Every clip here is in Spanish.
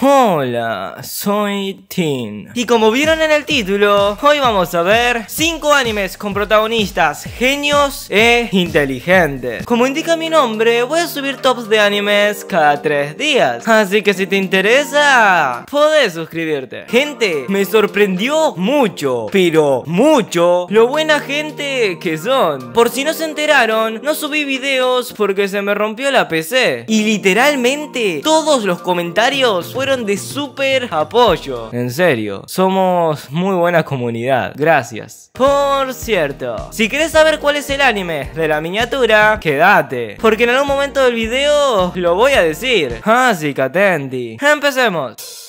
Hola, soy Tin. Y como vieron en el título, hoy vamos a ver 5 animes con protagonistas genios e inteligentes. Como indica mi nombre, voy a subir tops de animes cada 3 días. Así que si te interesa, podés suscribirte. Gente, me sorprendió mucho, pero mucho, lo buena gente que son. Por si no se enteraron, no subí videos porque se me rompió la PC. Y literalmente, todos los comentarios fueron de súper apoyo. En serio, somos muy buena comunidad. Gracias. Por cierto, si querés saber cuál es el anime de la miniatura, quédate. Porque en algún momento del video lo voy a decir. Así que atenti. Empecemos.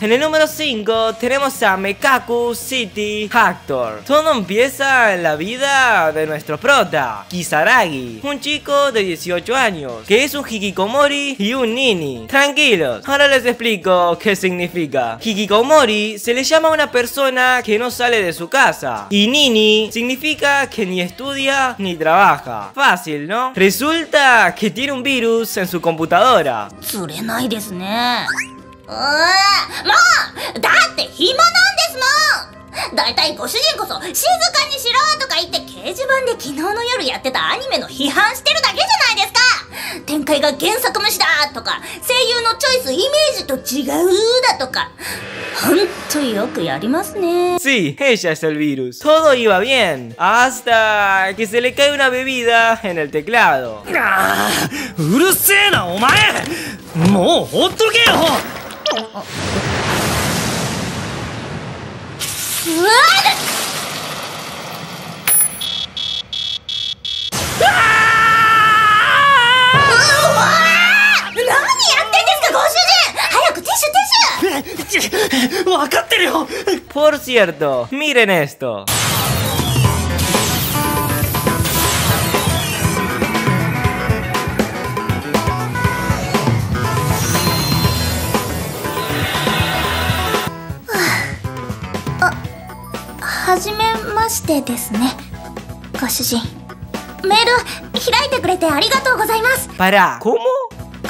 En el número 5 tenemos a Mekaku City Actor. Todo empieza en la vida de nuestro prota, Kisaragi, un chico de 18 años, que es un hikikomori y un nini. Tranquilos, ahora les explico qué significa. Hikikomori se le llama a una persona que no sale de su casa. Y nini significa que ni estudia ni trabaja. Fácil, ¿no? Resulta que tiene un virus en su computadora. もう。だって暇なんですもん。だいたいご主人こそ静かにしろとか言って掲示板で昨日の夜やってたアニメの批判してるだけじゃないですか。展開が原作無視だとか声優のチョイスイメージと違うだとか。ほんとよくやりますね Sí, ella es el virus. Todo iba bien, hasta que se le cae una bebida en el teclado. あーうるせえなお前。もうほっとけようわうわ何やってんですかご主人早くティッシュティッシュち分かってるよ Por cierto, miren esto. ましてですねご主人メール開いてくれてありがとうございます Pará, ¿cómo?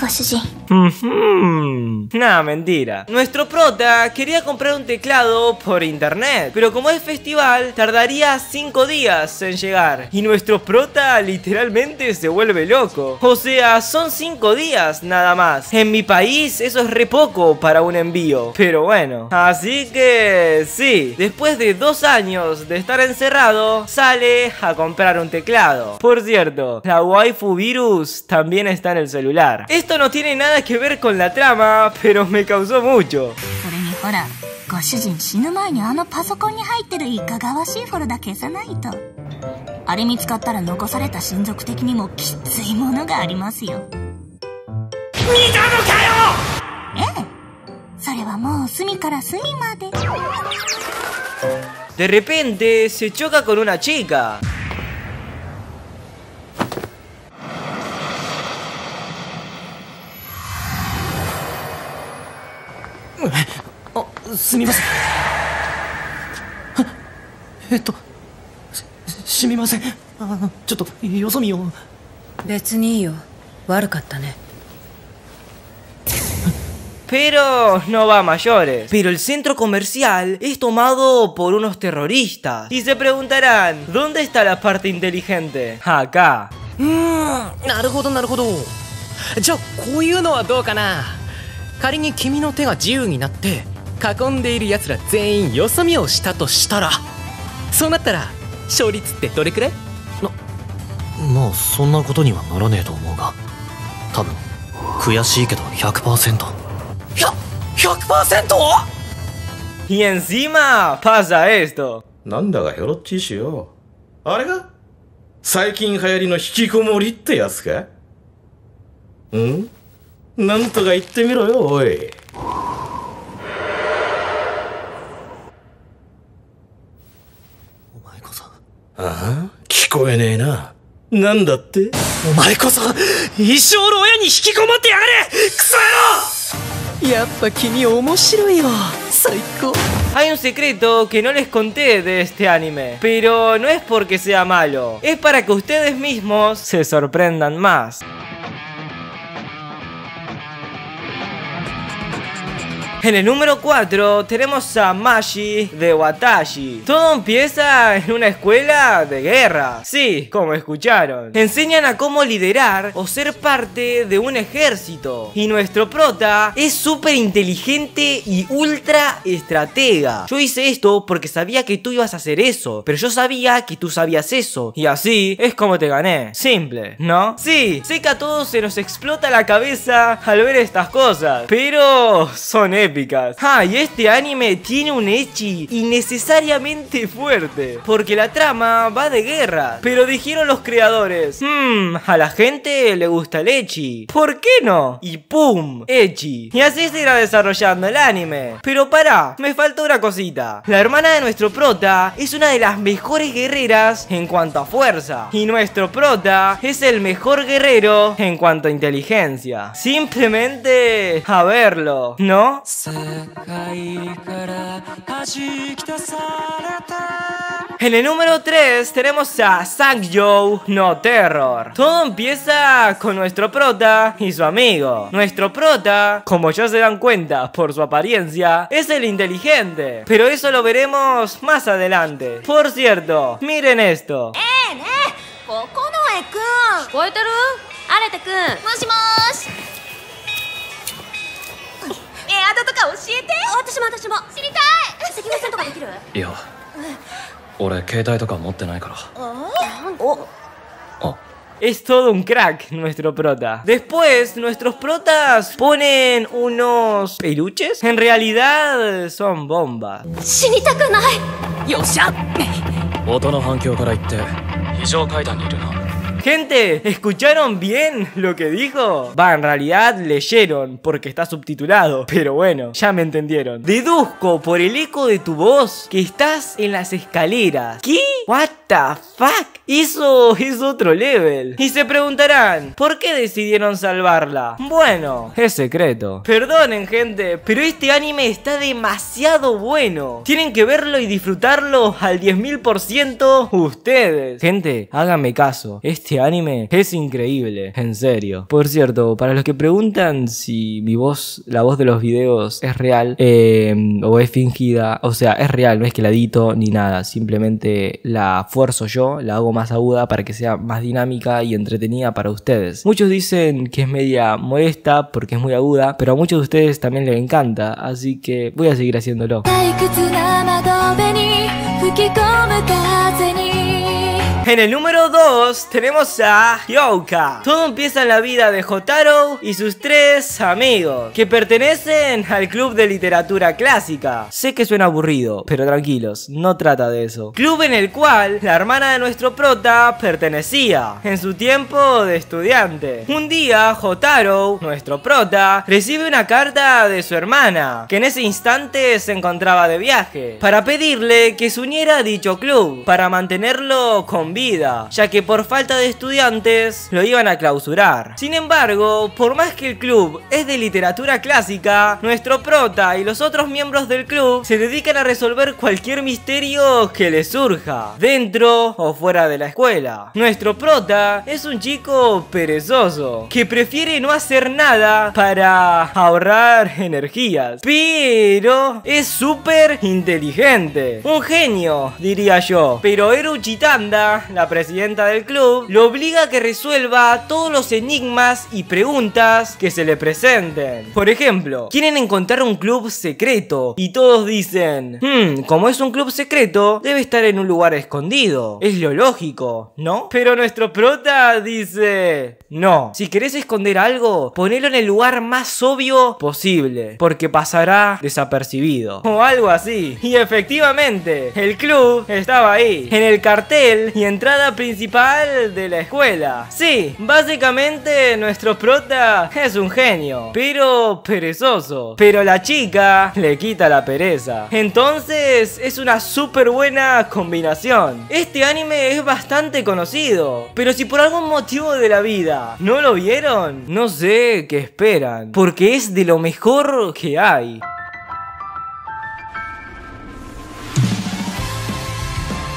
ご主人. Nah, mentira. Nuestro prota quería comprar un teclado por internet, pero como es festival, tardaría 5 días en llegar. Y nuestro prota literalmente se vuelve loco. O sea, son 5 días nada más. En mi país eso es re poco para un envío. Pero bueno, así que sí, después de 2 años de estar encerrado, sale a comprar un teclado. Por cierto, la waifu virus también está en el celular. Esto no tiene nada que ver con la trama, pero me causó mucho. それにほらご主人死ぬ前にあのパソコンに入ってるいかがわしいフォルダ消さないと。あれ見つかったら残された親族的にもきついものがありますよ。見たのかよ！ええ。それはもう隅から隅まで。De repente se choca con una chica. すみませんあえっとすすみませんあのちょっとよそ見を別にいいよ悪かったね Pero no va a mayores. Pero el centro comercial es tomado por unos terroristas. Y se preguntarán, ¿dónde está la parte inteligente? Acá. うーんなるほどなるほどじゃあこういうのはどうかな仮に君の手が自由になって囲んでいる奴ら全員よそ見をしたとしたらそうなったら勝率ってどれくらい？まあそんなことにはならねえと思うが多分悔しいけど100%ひゃ 100%? Y encima pasa esto. なんだかひょろっちいしよ。あれが？最近流行りの引きこもりってやつか？ん？なんとか言ってみろよ、おい。ああ聞こえねえな。なんだってお前こそ一生の親に引きこもってやがれクソ野郎やっぱ君面白いよ最高 Hay un secreto que no les conté de este anime, pero no es porque sea malo, es para que ustedes mismos se sorprendan más. En el número 4 tenemos a Mashi de Watashi. Todo empieza en una escuela de guerra. Sí, como escucharon. Enseñan a cómo liderar o ser parte de un ejército. Y nuestro prota es súper inteligente y ultra estratega. Yo hice esto porque sabía que tú ibas a hacer eso. Pero yo sabía que tú sabías eso. Y así es como te gané. Simple, ¿no? Sí, sé que a todos se nos explota la cabeza al ver estas cosas. Pero son épicas. Ah, y este anime tiene un echi innecesariamente fuerte. Porque la trama va de guerra. Pero dijeron los creadores, hmm, a la gente le gusta el echi. ¿Por qué no? Y pum, echi. Y así se irá desarrollando el anime. Pero pará, me falta una cosita. La hermana de nuestro prota es una de las mejores guerreras en cuanto a fuerza. Y nuestro prota es el mejor guerrero en cuanto a inteligencia. Simplemente a verlo, ¿no? En el número 3 tenemos a Sankyo No Terror. Todo empieza con nuestro prota y su amigo. Nuestro prota, como ya se dan cuenta por su apariencia, es el inteligente. Pero eso lo veremos más adelante. Por cierto, miren esto. ねえ ーしエアドとか教えて私も私も知りたい関根さんとかできるいや俺携帯とか持ってないからおあ Es todo un crack nuestro prota. Después, nuestros protas ponen unos peluches. En realidad son bombas. 死にたくないよっしゃ音の反響から言って非常階段にいるな Gente, ¿escucharon bien lo que dijo? Va, en realidad leyeron porque está subtitulado, pero bueno, ya me entendieron. Deduzco por el eco de tu voz que estás en las escaleras. ¿Qué? What the fuck? Eso es otro level. Y se preguntarán, ¿por qué decidieron salvarla? Bueno, es secreto. Perdonen, gente, pero este anime está demasiado bueno. Tienen que verlo y disfrutarlo al 10.000% ustedes. Gente, háganme caso. Este anime es increíble, en serio. Por cierto, para los que preguntan si mi voz, la voz de los videos es real eh, o es fingida, o sea, es real, no es que la edito ni nada, simplemente la fuerzo yo, la hago más aguda para que sea más dinámica y entretenida para ustedes. Muchos dicen que es media molesta porque es muy aguda, pero a muchos de ustedes también les encanta, así que voy a seguir haciéndolo. En el número 2 tenemos a Hyouka. Todo empieza en la vida de Jotaro y sus tres amigos, que pertenecen al club de literatura clásica. Sé que suena aburrido, pero tranquilos, no trata de eso. Club en el cual la hermana de nuestro prota pertenecía, en su tiempo de estudiante. Un día, Jotaro, nuestro prota, recibe una carta de su hermana, que en ese instante se encontraba de viaje, para pedirle que se uniera a dicho club, para mantenerlo con vida, ya que por falta de estudiantes lo iban a clausurar. Sin embargo, por más que el club es de literatura clásica, nuestro prota y los otros miembros del club se dedican a resolver cualquier misterio que les surja, dentro o fuera de la escuela. Nuestro prota es un chico perezoso, que prefiere no hacer nada para ahorrar energías, pero es súper inteligente. Un genio, diría yo. Pero Eru Chitanda, la presidenta del club, lo obliga a que resuelva todos los enigmas y preguntas que se le presenten. Por ejemplo, quieren encontrar un club secreto y todos dicen, hmm, como es un club secreto, debe estar en un lugar escondido. Es lo lógico, ¿no? Pero nuestro prota dice, no, si querés esconder algo, ponelo en el lugar más obvio posible, porque pasará desapercibido. O algo así. Y efectivamente, el club estaba ahí, en el cartel y entrada principal de la escuela. Sí, básicamente nuestro prota es un genio, pero perezoso. Pero la chica le quita la pereza. Entonces es una súper buena combinación. Este anime es bastante conocido, pero si por algún motivo de la vida no lo vieron, no sé qué esperan, porque es de lo mejor que hay.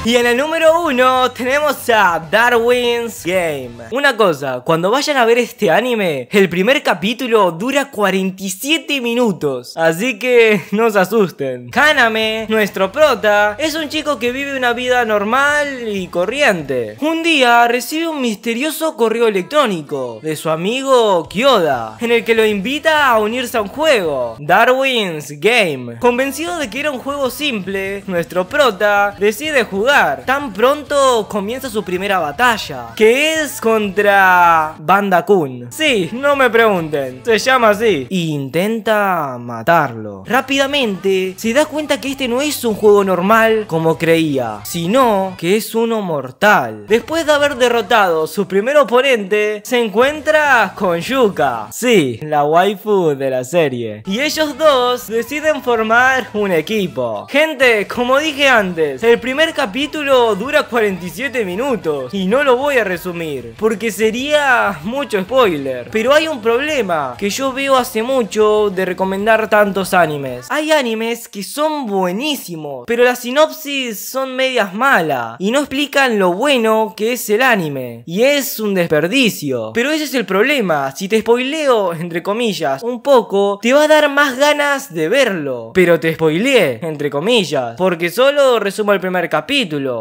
Y en el número uno tenemos a Darwin's Game. Una cosa, cuando vayan a ver este anime, el primer capítulo dura 47 minutos. Así que no se asusten. Kaname, nuestro prota, es un chico que vive una vida normal y corriente. Un día recibe un misterioso correo electrónico de su amigo Kyoda, en el que lo invita a unirse a un juego, Darwin's Game. Convencido de que era un juego simple, nuestro prota decide jugar. Tan pronto comienza su primera batalla, que es contra Banda Kun. Sí, no me pregunten, se llama así. E intenta matarlo. Rápidamente se da cuenta que este no es un juego normal como creía, sino que es uno mortal. Después de haber derrotado su primer oponente, se encuentra con Yuka. Sí, la waifu de la serie. Y ellos dos deciden formar un equipo. Gente, como dije antes, el primer capítulo dura 47 minutos y no lo voy a resumir porque sería mucho spoiler. Pero hay un problema que yo veo hace mucho de recomendar tantos animes. Hay animes que son buenísimos, pero las sinopsis son medias malas y no explican lo bueno que es el anime. Y es un desperdicio. Pero ese es el problema. Si te spoileo, entre comillas, un poco, te va a dar más ganas de verlo. Pero te spoileé, entre comillas, porque solo resumo el primer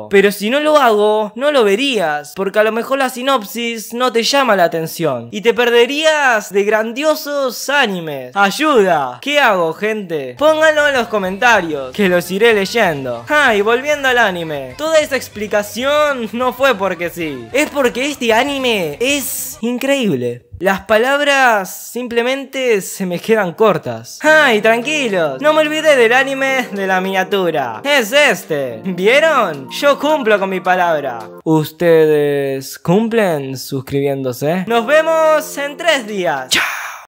Pero si no lo hago, no lo verías, porque a lo mejor la sinopsis no te llama la atención. Y te perderías de grandiosos animes. ¡Ayuda! ¿Qué hago, gente? Pónganlo en los comentarios, que los iré leyendo. Ah, y volviendo al anime. Toda esa explicación no fue porque sí. Es porque este anime es increíble. Las palabras simplemente se me quedan cortas. ¡Ay, tranquilos! No me olvidé del anime de la miniatura. Es este. ¿Vieron? Yo cumplo con mi palabra. ¿Ustedes cumplen suscribiéndose? Nos vemos en tres días. ¡Chao!